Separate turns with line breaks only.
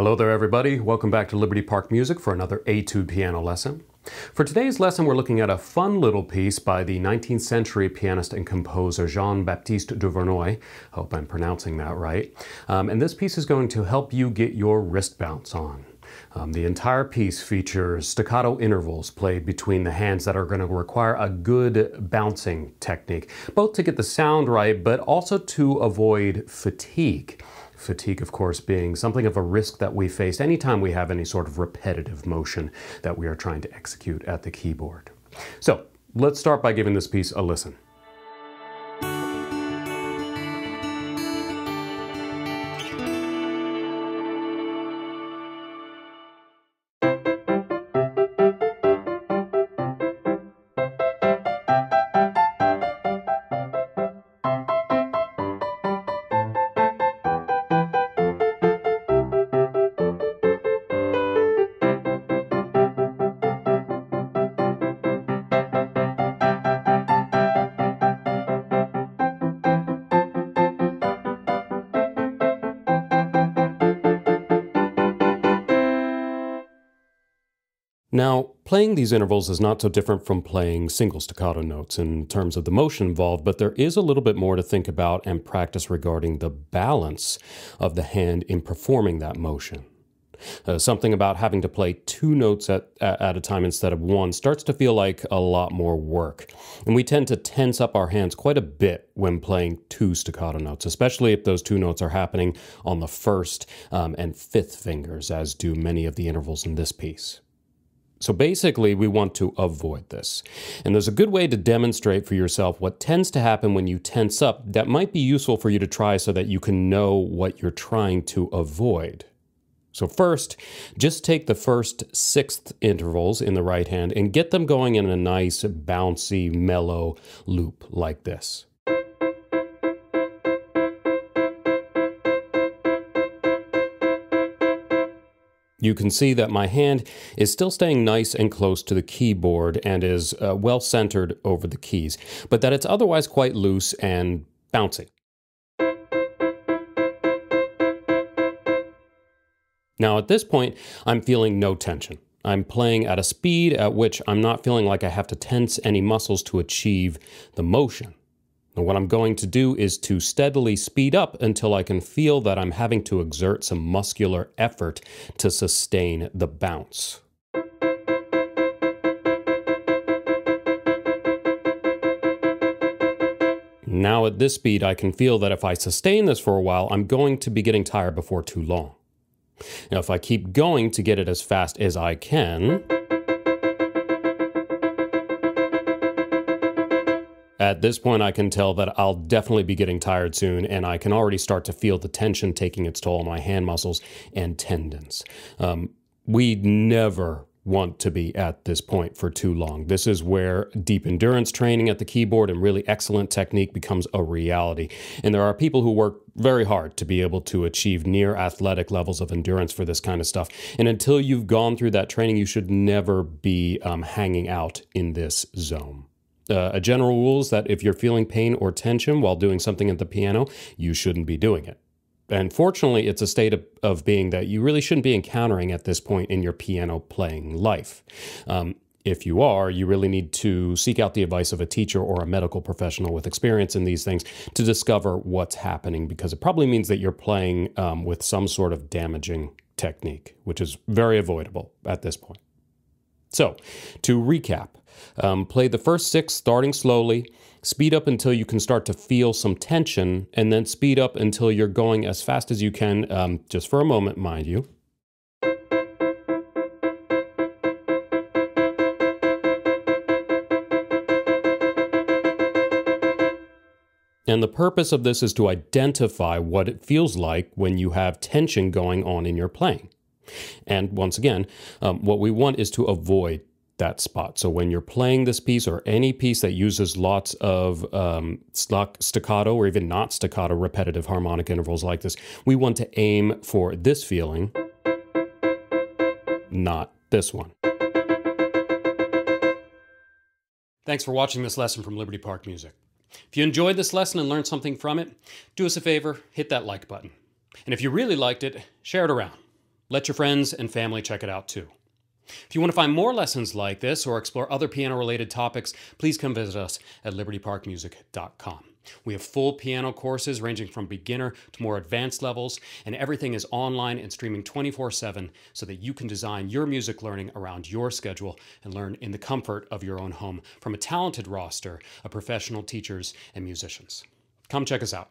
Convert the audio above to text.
Hello there, everybody. Welcome back to Liberty Park Music for another etude piano lesson. For today's lesson, we're looking at a fun little piece by the 19th century pianist and composer Jean-Baptiste Duvernoy. I hope I'm pronouncing that right. Um, and this piece is going to help you get your wrist bounce on. Um, the entire piece features staccato intervals played between the hands that are going to require a good bouncing technique, both to get the sound right, but also to avoid fatigue. Fatigue, of course, being something of a risk that we face anytime we have any sort of repetitive motion that we are trying to execute at the keyboard. So let's start by giving this piece a listen. Now, playing these intervals is not so different from playing single staccato notes in terms of the motion involved, but there is a little bit more to think about and practice regarding the balance of the hand in performing that motion. Uh, something about having to play two notes at, at a time instead of one starts to feel like a lot more work. And we tend to tense up our hands quite a bit when playing two staccato notes, especially if those two notes are happening on the first um, and fifth fingers, as do many of the intervals in this piece. So basically, we want to avoid this. And there's a good way to demonstrate for yourself what tends to happen when you tense up that might be useful for you to try so that you can know what you're trying to avoid. So first, just take the first sixth intervals in the right hand and get them going in a nice, bouncy, mellow loop like this. You can see that my hand is still staying nice and close to the keyboard and is uh, well centered over the keys, but that it's otherwise quite loose and bouncy. Now at this point, I'm feeling no tension. I'm playing at a speed at which I'm not feeling like I have to tense any muscles to achieve the motion. What I'm going to do is to steadily speed up until I can feel that I'm having to exert some muscular effort to sustain the bounce. Now at this speed, I can feel that if I sustain this for a while, I'm going to be getting tired before too long. Now if I keep going to get it as fast as I can, At this point, I can tell that I'll definitely be getting tired soon, and I can already start to feel the tension taking its toll on my hand muscles and tendons. Um, we never want to be at this point for too long. This is where deep endurance training at the keyboard and really excellent technique becomes a reality. And there are people who work very hard to be able to achieve near athletic levels of endurance for this kind of stuff. And until you've gone through that training, you should never be um, hanging out in this zone. Uh, a general rule is that if you're feeling pain or tension while doing something at the piano, you shouldn't be doing it. And fortunately, it's a state of, of being that you really shouldn't be encountering at this point in your piano playing life. Um, if you are, you really need to seek out the advice of a teacher or a medical professional with experience in these things to discover what's happening because it probably means that you're playing um, with some sort of damaging technique, which is very avoidable at this point. So, to recap, um, play the first six starting slowly, speed up until you can start to feel some tension, and then speed up until you're going as fast as you can, um, just for a moment, mind you. And the purpose of this is to identify what it feels like when you have tension going on in your playing. And once again, um, what we want is to avoid that spot. So when you're playing this piece or any piece that uses lots of um, staccato or even not staccato repetitive harmonic intervals like this, we want to aim for this feeling, not this one. Thanks for watching this lesson from Liberty Park Music. If you enjoyed this lesson and learned something from it, do us a favor, hit that like button. And if you really liked it, share it around. Let your friends and family check it out too. If you want to find more lessons like this or explore other piano related topics, please come visit us at libertyparkmusic.com. We have full piano courses ranging from beginner to more advanced levels, and everything is online and streaming 24 7 so that you can design your music learning around your schedule and learn in the comfort of your own home from a talented roster of professional teachers and musicians. Come check us out.